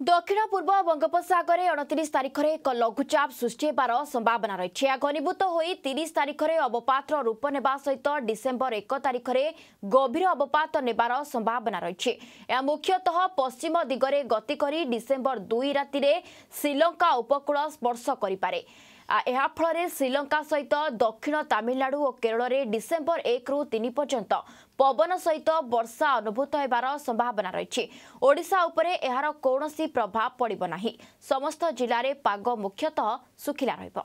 ଦକ୍ଷିଣ ପୂର୍ବ ବଙ୍ଗୋପସାଗରରେ ଅଣତିରିଶ ତାରିଖରେ ଏକ ଲଘୁଚାପ ସୃଷ୍ଟି ହେବାର ସମ୍ଭାବନା ରହିଛି। ଏହା ଘନୀଭୂତ ହୋଇ ତିରିଶ ତାରିଖରେ ଅବପାତର ରୂପ ନେବା ସହିତ ଡିସେମ୍ବର ଏକ ତାରିଖରେ ଗଭୀର ଅବପାତ ନେବାର ସମ୍ଭାବନା ରହିଛି। ଏହା ମୁଖ୍ୟତଃ ପଶ୍ଚିମ ଦିଗରେ ଗତି କରି ଡିସେମ୍ବର ଦୁଇ ରାତିରେ ଶ୍ରୀଲଙ୍କା ଉପକୂଳ ସ୍ପର୍ଶ କରିପାରେ। ଏହାଫଳରେ ଶ୍ରୀଲଙ୍କା ସହିତ ଦକ୍ଷିଣ ତାମିଲନାଡୁ ଓ କେରଳରେ ଡିସେମ୍ବର ଏକରୁ ତିନି ପର୍ଯ୍ୟନ୍ତ ପବନ ସହିତ ବର୍ଷା ଅନୁଭୂତ ହେବାର ସମ୍ଭାବନା ରହିଛି। ଓଡ଼ିଶା ଉପରେ ଏହାର କୌଣସି ପ୍ରଭାବ ପଡ଼ିବ ନାହିଁ। ସମସ୍ତ ଜିଲ୍ଲାରେ ପାଗ ମୁଖ୍ୟତଃ ଶୁଖିଲା ରହିବ।